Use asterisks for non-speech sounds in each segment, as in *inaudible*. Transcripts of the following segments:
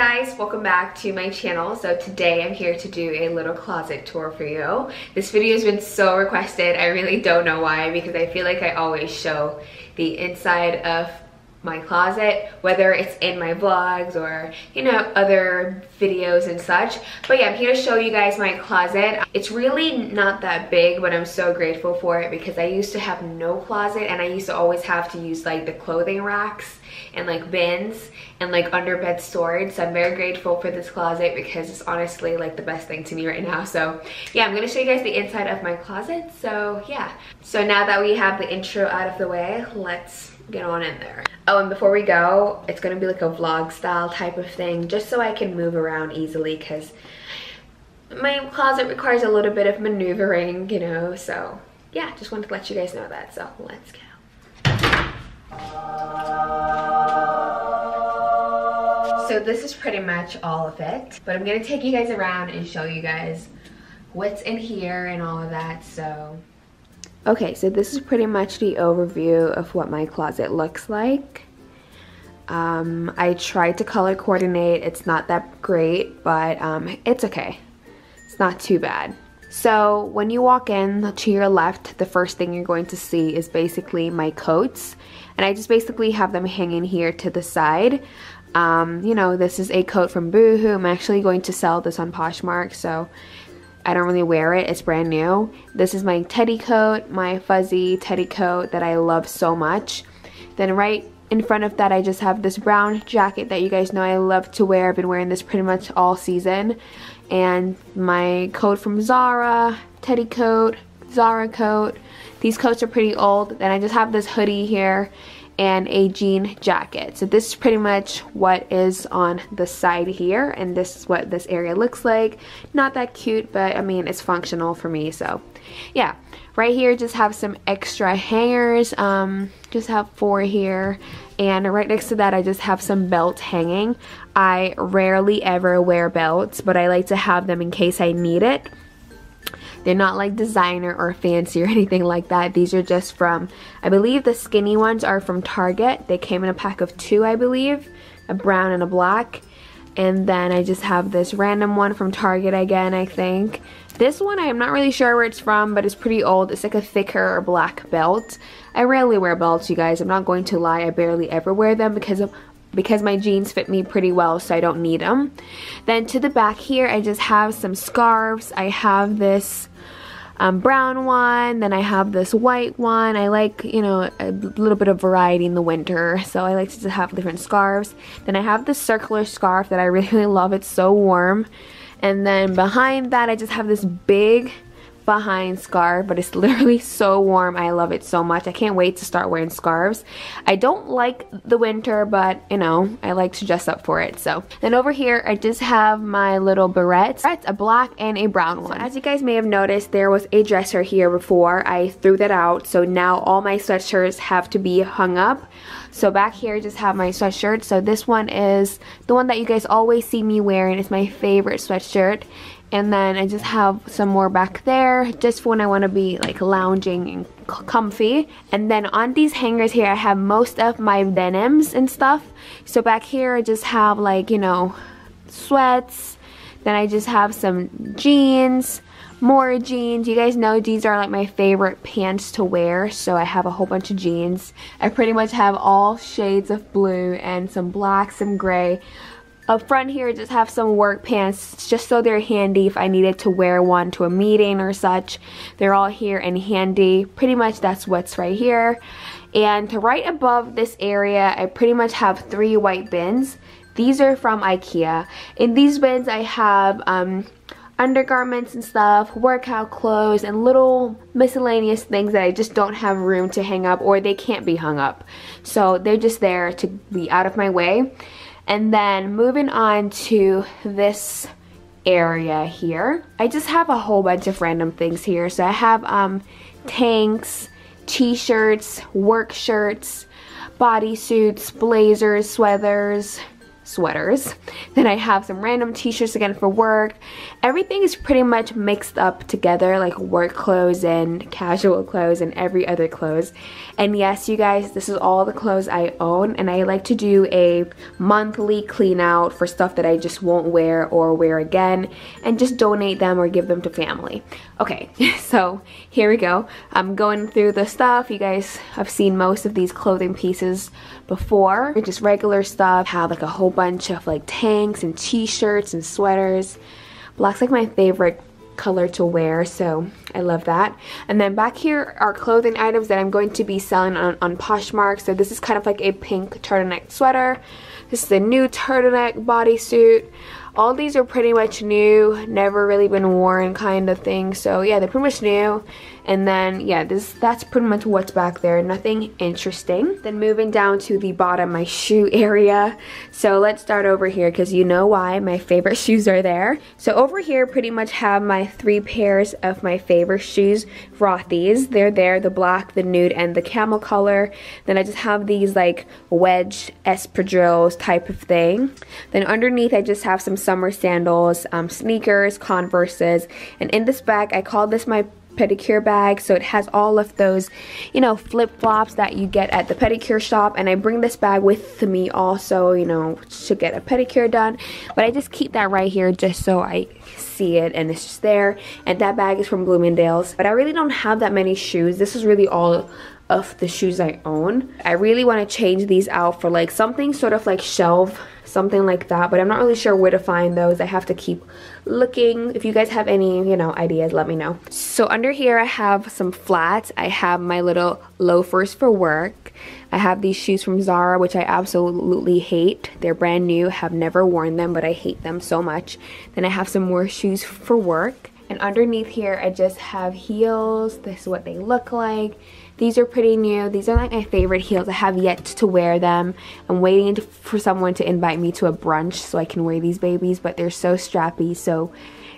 guys, welcome back to my channel. So today I'm here to do a little closet tour for you. This video has been so requested. I really don't know why because I feel like I always show the inside of my closet, whether it's in my vlogs or, you know, other videos and such. But yeah, I'm here to show you guys my closet. It's really not that big, but I'm so grateful for it because I used to have no closet and I used to always have to use like the clothing racks and like bins and like under bed storage. So I'm very grateful for this closet because it's honestly like the best thing to me right now. So yeah, I'm gonna show you guys the inside of my closet. So yeah. So now that we have the intro out of the way, let's get on in there. Oh, and before we go, it's gonna be like a vlog style type of thing, just so I can move around easily because my closet requires a little bit of maneuvering, you know, so yeah, just wanted to let you guys know that, so let's go. So this is pretty much all of it, but I'm gonna take you guys around and show you guys what's in here and all of that, so Okay, so this is pretty much the overview of what my closet looks like. Um, I tried to color coordinate. It's not that great, but um, it's okay. It's not too bad. So when you walk in to your left, the first thing you're going to see is basically my coats. And I just basically have them hanging here to the side. Um, you know, this is a coat from Boohoo. I'm actually going to sell this on Poshmark, so I don't really wear it. It's brand new. This is my teddy coat, my fuzzy teddy coat that I love so much. Then right in front of that I just have this brown jacket that you guys know I love to wear. I've been wearing this pretty much all season. And my coat from Zara, teddy coat, Zara coat. These coats are pretty old. Then I just have this hoodie here and a jean jacket. So this is pretty much what is on the side here and this is what this area looks like. Not that cute, but I mean, it's functional for me. So yeah, right here just have some extra hangers. Um, just have four here. And right next to that, I just have some belts hanging. I rarely ever wear belts, but I like to have them in case I need it. They're not like designer or fancy or *laughs* anything like that. These are just from, I believe the skinny ones are from Target. They came in a pack of two, I believe, a brown and a black. And then I just have this random one from Target again, I think. This one, I'm not really sure where it's from, but it's pretty old. It's like a thicker black belt. I rarely wear belts, you guys. I'm not going to lie. I barely ever wear them because of because my jeans fit me pretty well so I don't need them. Then to the back here I just have some scarves. I have this um, brown one. Then I have this white one. I like, you know, a little bit of variety in the winter. So I like to have different scarves. Then I have this circular scarf that I *laughs* really love. It's so warm. And then behind that, I just have this big behind scarf, but it's *laughs* literally so warm. I love it so much. I can't wait to start wearing scarves. I don't like the winter, but you know, I like to dress up for it. So then over here, I just have my little barrettes, a black and a brown one. So as you guys may have noticed, there was a dresser here before. I threw that out. So now all my sweatshirts have to be hung up. So back here I just have my sweatshirt. So this one is the one that you guys always see me wearing. It's my favorite sweatshirt. And then I just have some more back there just for when I want to be like lounging and comfy. And then on these hangers here I have most of my denims and stuff. So back here I just have like, you know, sweats. Then I just have some jeans, more jeans. You guys know jeans are like my favorite pants to wear. So I have a whole bunch of jeans. I pretty much have all shades of blue and some black, some gray. Up front here, just have some work pants just so they're handy if I needed to wear one to a meeting or such. They're all here and handy. Pretty much that's what's right here. And right above this area, I pretty much have three white bins. These are from Ikea. In these bins, I have um, undergarments and stuff, workout clothes, and little miscellaneous things that I just don't have room to hang up or they can't be hung up. So they're just there to be out of my way. And then moving on to this area here. I just have a whole bunch of random things here. So I have um, tanks, t-shirts, work shirts, bodysuits, blazers, sweaters, sweaters. Then I have some random t-shirts again for work. Everything is pretty much mixed up together like work clothes and casual clothes and every other clothes. And yes, you guys, this is all the clothes I own and I like to do a monthly clean out for stuff that I just won't wear or wear again and just donate them or give them to family. Okay, *laughs* so here we go. I'm going through the stuff. You guys have seen most of these clothing pieces before. Just regular stuff. Have like a whole bunch of like tanks and t-shirts and sweaters. Black's like my favorite color to wear so I love that and then back here are clothing items that I'm going to be selling on, on Poshmark so this is kind of like a pink turtleneck sweater this is a new turtleneck bodysuit all these are pretty much new never really been worn kind of thing. So yeah they're pretty much new. And then yeah this that's pretty much what's back there. Nothing interesting. Then moving down to the bottom my shoe *laughs* area. So let's start over here because you know why my favorite *laughs* shoes are there. So over here pretty much have my three pairs of my favorite shoes Rothy's. They're there the black the nude and the camel color. Then I just have these like wedge espadrilles type of thing. Then underneath I just have some summer sandals um, sneakers converses. And in this bag I call this my pedicure bag. So it has all of those you know flip-flops that you get at the pedicure shop. And I bring this bag with me also you know to get a pedicure done. But I just keep that right here just so I see it and it's just there. And that bag is from Bloomingdale's. But I really don't have that many shoes. This is really all of the shoes I own. I really want to change these out for like something sort of like shelf something like that but I'm not really sure where to find those. I have to keep looking. If you guys have any you know ideas let me know. So under here I have some flats. I have my little loafers for work. I have these shoes from Zara which I absolutely hate. They're brand new. Have never worn them but I hate them so much. Then I have some more shoes for work. And underneath here I just have heels. This is what they look like these are pretty new. These are like my favorite heels. I have yet to wear them. I'm waiting for someone to invite me to a brunch so I can wear these babies, but they're so strappy, so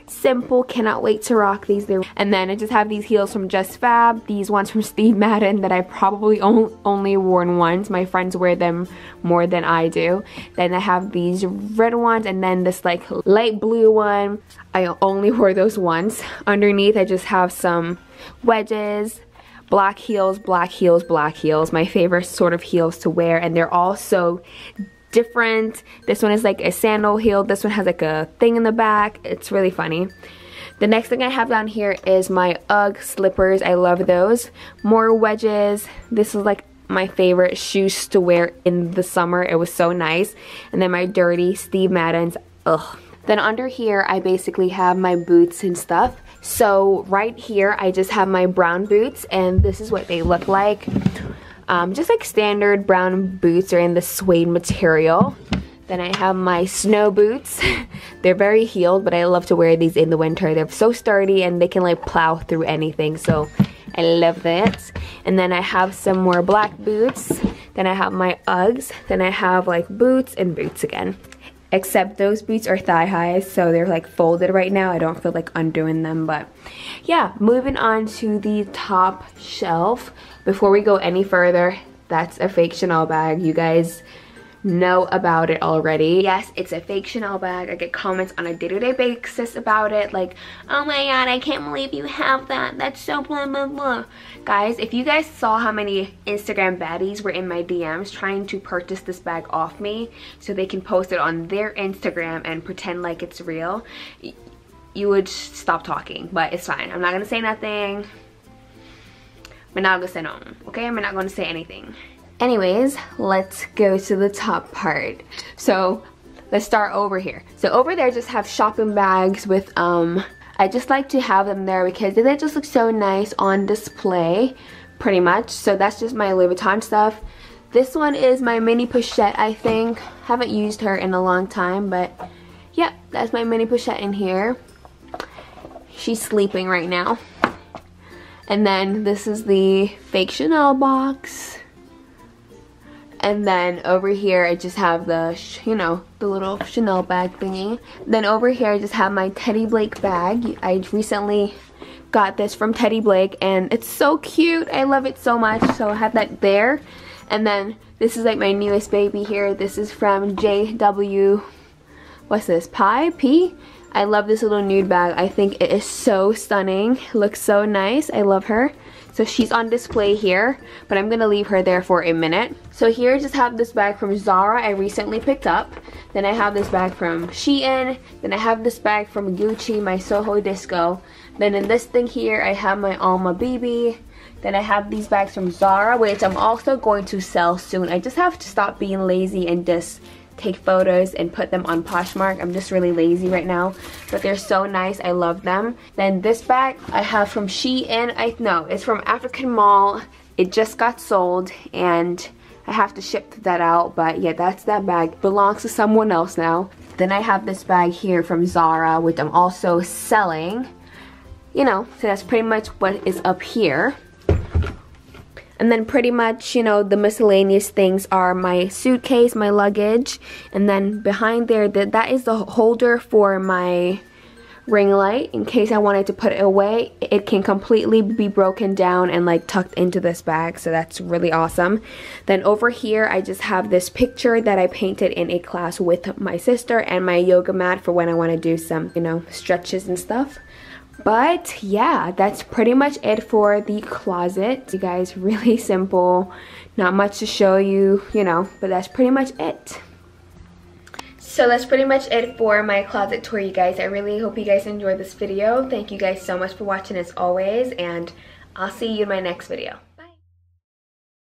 simple. Cannot wait to rock these. There and then i just have these heels from JustFab these ones from steve madden that i probably only worn once. My friends wear them more than i do. Then i have these red ones and then this like light blue one. I only *laughs* wore those once. Underneath i just have some wedges black heels, black heels, black heels. My favorite sort of heels to wear and they're all so different. This one is like a sandal heel. This one has like a thing in the back. It's really funny. The next thing I have down here is my UGG slippers. I love those. More wedges. This is like my favorite shoes to wear in the summer. It was so nice. And then my dirty Steve Madden's. Ugh. Then under here, I basically have my boots and stuff. So right here, I just have my brown boots and this is what they look like. Um, just like standard brown boots are in the suede material. Then I have my snow boots. *laughs* They're very heeled, but I love to wear these in the winter. They're so sturdy and they can like plow through anything. So I love that. And then I have some more black boots. Then I have my Uggs. Then I have like boots and boots again except those boots are thigh highs so they're like folded right now. I don't feel like undoing them but yeah moving on to the top shelf. Before we go any further that's a fake Chanel bag. You guys know about it already. Yes, it's a fake Chanel bag. I get comments on a day-to-day -day basis about it. Like, oh my god, I can't believe you have that. That's so blah, blah, blah. Guys, if you guys saw how many Instagram baddies were in my DMs trying to purchase this bag off me so they can post it on their Instagram and pretend like it's real, you would stop talking. But it's fine. I'm not to say nothing. I'm not to say no. Okay? I'm not to say anything. Anyways, let's go to the top part. So let's start over here. So over there just have shopping bags with, um, I just like to have them there because they just look so nice on display, pretty much. So that's just my Louis Vuitton stuff. This one is my mini pochette, I think. Haven't used her in a long time, but yeah, that's my mini pochette in here. She's sleeping right now. And then this is the fake Chanel box. And then over here, I just have the, you know, the little Chanel bag thingy. Then over here, I just have my Teddy Blake bag. I recently got this from Teddy Blake and it's so cute. I love it so much. So I have that there. And then this is like my newest baby here. This is from JW, what's this, Pi? P? I love this little nude bag. I think it is so stunning. Looks so nice. I love her. So she's on display here, but I'm gonna leave her there for a minute. So here I just have this bag from Zara I recently picked up. Then I have this bag from Shein. Then I have this bag from Gucci, my Soho Disco. Then in this thing here, I have my Alma BB. Then I have these bags from Zara, which I'm also going to sell soon. I just have to stop being lazy and just take photos and put them on Poshmark. I'm just really lazy right now, but they're so nice. I love them. Then this bag I have from Shein. I know it's from African Mall. It just got sold and I have to ship that out, but yeah, that's that bag. Belongs to someone else now. Then I have this bag here from Zara, which I'm also selling. You know, so that's pretty much what is up here. And then pretty much, you know, the miscellaneous things are my suitcase, my luggage, and then behind there, that, that is the holder for my ring light in case I wanted to put it away. It can completely be broken down and like tucked into this bag, so that's really awesome. Then over here, I just have this picture that I painted in a class with my sister and my yoga mat for when I want to do some, you know, stretches and stuff. But yeah, that's pretty much it for the closet. You guys, *laughs* really simple. Not much to show you, you know, but that's pretty much it. So that's pretty much it for my closet tour, you guys. I really hope you guys enjoyed this video. Thank you guys so much for watching as always, and I'll see you in my next video.